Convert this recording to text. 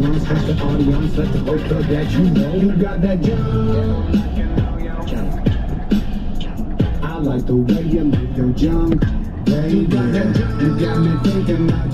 once, let the audience, let the whole club that you know you got that junk. I like the way you move your junk, baby. You got me thinking about you.